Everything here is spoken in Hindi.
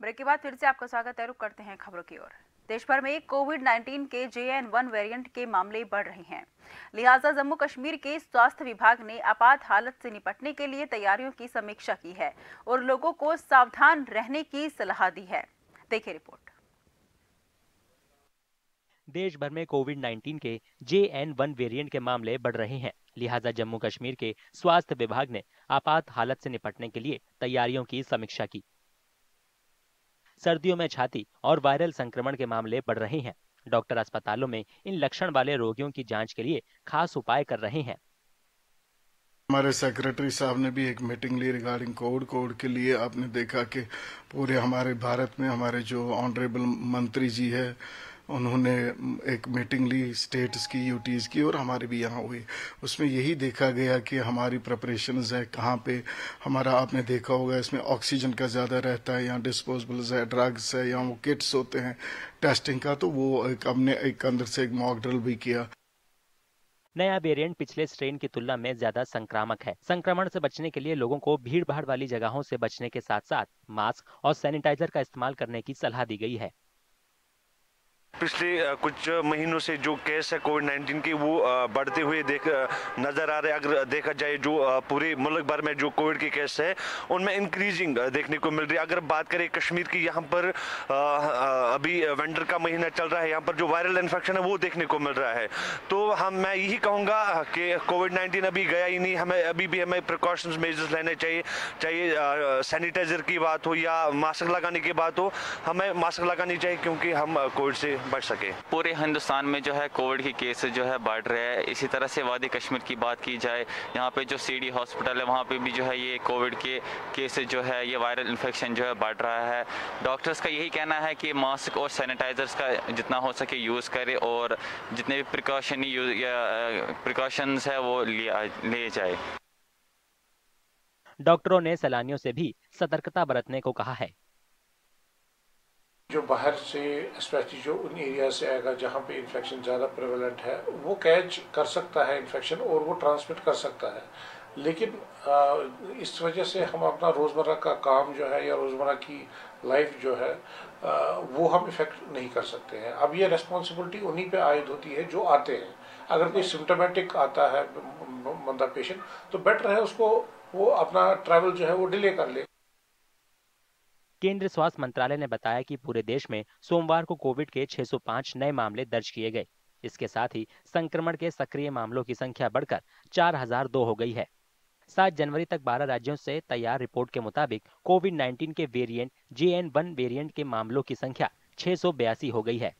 ब्रेक के बाद फिर से आपका स्वागत है, रुक करते हैं खबरों की ओर। देश भर में कोविड 19 के जे एन वन वेरियंट के मामले बढ़ रहे हैं। लिहाजा जम्मू कश्मीर के स्वास्थ्य विभाग ने आपात हालत से निपटने के लिए तैयारियों की समीक्षा की है और लोगों को सावधान रहने की सलाह दी है। देखिए रिपोर्ट। देश भर में कोविड 19 के जे एन वन वेरियंट के मामले बढ़ रहे हैं। लिहाजा जम्मू कश्मीर के स्वास्थ्य विभाग ने आपात हालत से निपटने के लिए तैयारियों की समीक्षा की। सर्दियों में छाती और वायरल संक्रमण के मामले बढ़ रहे हैं। डॉक्टर अस्पतालों में इन लक्षण वाले रोगियों की जाँच के लिए खास उपाय कर रहे हैं। हमारे सेक्रेटरी साहब ने भी एक मीटिंग ली रिगार्डिंग कोविड कोविड के लिए आपने देखा कि पूरे हमारे भारत में हमारे जो ऑनरेबल मंत्री जी है उन्होंने एक मीटिंग ली स्टेट्स की यूटीज की और हमारे भी यहाँ हुई। उसमें यही देखा गया कि हमारी प्रिपरेशन है, कहाँ पे हमारा आपने देखा होगा, इसमें ऑक्सीजन का ज़्यादा रहता है, यहाँ डिस्पोजेबल्स है ड्रग्स है, यहाँ वो किट्स होते हैं टेस्टिंग का तो वो एक हमने एक अंदर से एक मॉक ड्रिल भी किया। नया वेरिएंट पिछले स्ट्रेन की तुलना में ज़्यादा संक्रामक है। संक्रमण से बचने के लिए लोगों को भीड़ भाड़ वाली जगहों से बचने के साथ साथ मास्क और सैनिटाइजर का इस्तेमाल करने की सलाह दी गई है। पिछले कुछ महीनों से जो केस है कोविड 19 की, वो बढ़ते हुए देख नज़र आ रहे अगर देखा जाए जो पूरे मुल्क भर में जो कोविड के केस है, उनमें इंक्रीजिंग देखने को मिल रही है। अगर बात करें कश्मीर की, यहाँ पर अभी विंटर का महीना चल रहा है, यहाँ पर जो वायरल इन्फेक्शन है, वो देखने को मिल रहा है। तो हम, मैं यही कहूँगा कि कोविड नाइन्टीन अभी गया ही नहीं। हमें, अभी भी हमें प्रिकॉशंस मेजर्स लेने चाहिए चाहिए सैनिटाइजर की बात हो या मास्क लगाने की बात हो। हमें मास्क लगानी चाहिए क्योंकि हम कोविड से बच सके। पूरे हिंदुस्तान में जो है कोविड के केसेस जो है बढ़ रहे हैं। इसी तरह से वादी कश्मीर की बात की जाए, यहाँ पे जो सीडी हॉस्पिटल है, वहाँ पे भी जो है ये कोविड के केसेस जो है, ये वायरल इन्फेक्शन जो है बढ़ रहा है। डॉक्टर्स का यही कहना है कि मास्क और सैनिटाइजर्स का जितना हो सके यूज़ करे और जितने भी प्रिकॉशन प्रिकॉशंस है वो लिए जाए। डॉक्टरों ने सैलानियों से भी सतर्कता बरतने को कहा है। जो बाहर से स्पेशली जो उन एरिया से आएगा जहाँ पे इन्फेक्शन ज़्यादा प्रेवलेंट है वो कैच कर सकता है इन्फेक्शन और वो ट्रांसमिट कर सकता है। लेकिन आ, इस वजह से हम अपना रोज़मर्रा का काम जो है या रोज़मर्रा की लाइफ जो है आ, वो हम इफ़ेक्ट नहीं कर सकते हैं। अब ये रेस्पॉन्सिबिलिटी उन्हीं पे आयद होती है जो आते हैं। अगर कोई सिम्टोमेटिक आता है बंदा पेशेंट तो बेटर है उसको वो अपना ट्रैवल जो है वो डिले कर ले। केंद्रीय स्वास्थ्य मंत्रालय ने बताया कि पूरे देश में सोमवार को कोविड के 605 नए मामले दर्ज किए गए। इसके साथ ही संक्रमण के सक्रिय मामलों की संख्या बढ़कर 4002 हो गई है। सात जनवरी तक 12 राज्यों से तैयार रिपोर्ट के मुताबिक कोविड 19 के variant J N one variant के मामलों की संख्या छह सौ बयासी हो गई है।